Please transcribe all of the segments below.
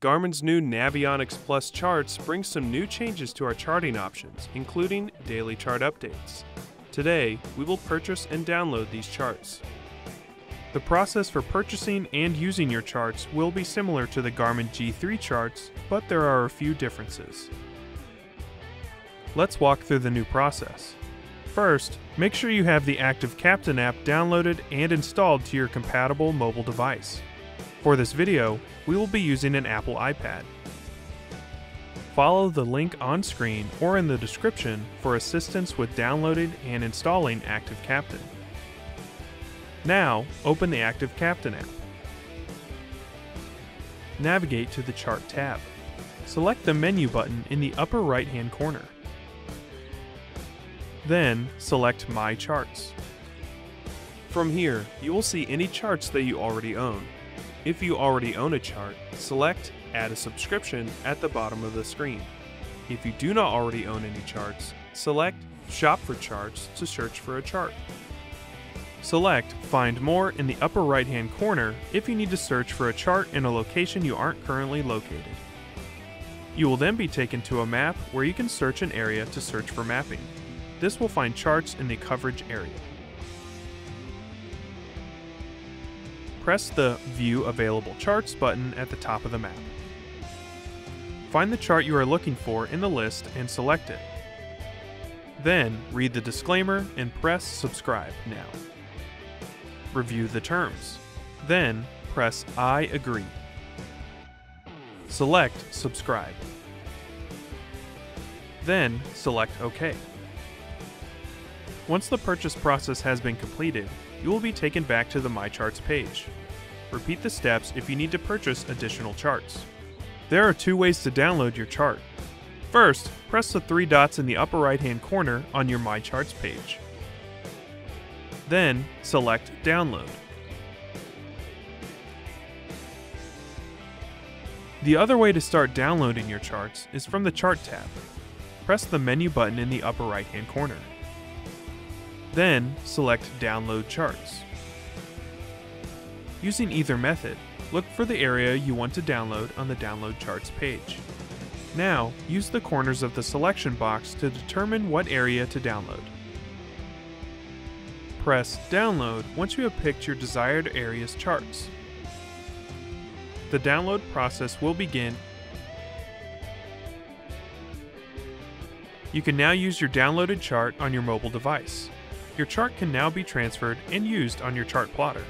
Garmin's new Navionics Plus charts bring some new changes to our charting options, including daily chart updates. Today, we will purchase and download these charts. The process for purchasing and using your charts will be similar to the Garmin G3 charts, but there are a few differences. Let's walk through the new process. First, make sure you have the Active Captain app downloaded and installed to your compatible mobile device. For this video, we will be using an Apple iPad. Follow the link on screen or in the description for assistance with downloading and installing Active Captain. Now, open the Active Captain app. Navigate to the Chart tab. Select the menu button in the upper right hand corner. Then, select My Charts. From here, you will see any charts that you already own. If you already own a chart, select Add a subscription at the bottom of the screen. If you do not already own any charts, select Shop for Charts to search for a chart. Select Find More in the upper right hand corner if you need to search for a chart in a location you aren't currently located. You will then be taken to a map where you can search an area to search for mapping. This will find charts in the coverage area. Press the View Available Charts button at the top of the map. Find the chart you are looking for in the list and select it. Then, read the disclaimer and press Subscribe now. Review the terms. Then, press I agree. Select Subscribe. Then, select OK. Once the purchase process has been completed, you will be taken back to the My Charts page. Repeat the steps if you need to purchase additional charts. There are two ways to download your chart. First, press the three dots in the upper right hand corner on your My Charts page. Then, select Download. The other way to start downloading your charts is from the Chart tab. Press the menu button in the upper right hand corner. Then, select Download Charts. Using either method, look for the area you want to download on the Download Charts page. Now, use the corners of the selection box to determine what area to download. Press Download once you have picked your desired area's charts. The download process will begin. You can now use your downloaded chart on your mobile device. Your chart can now be transferred and used on your chart plotter.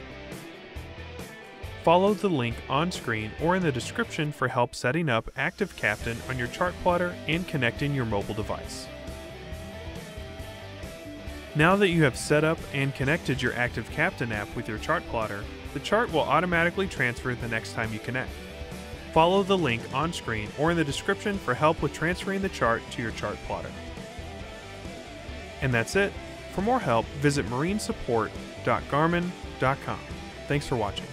Follow the link on screen or in the description for help setting up Active Captain on your chart plotter and connecting your mobile device. Now that you have set up and connected your Active Captain app with your chart plotter, the chart will automatically transfer the next time you connect. Follow the link on screen or in the description for help with transferring the chart to your chart plotter. And that's it. For more help, visit marinesupport.garmin.com. Thanks for watching.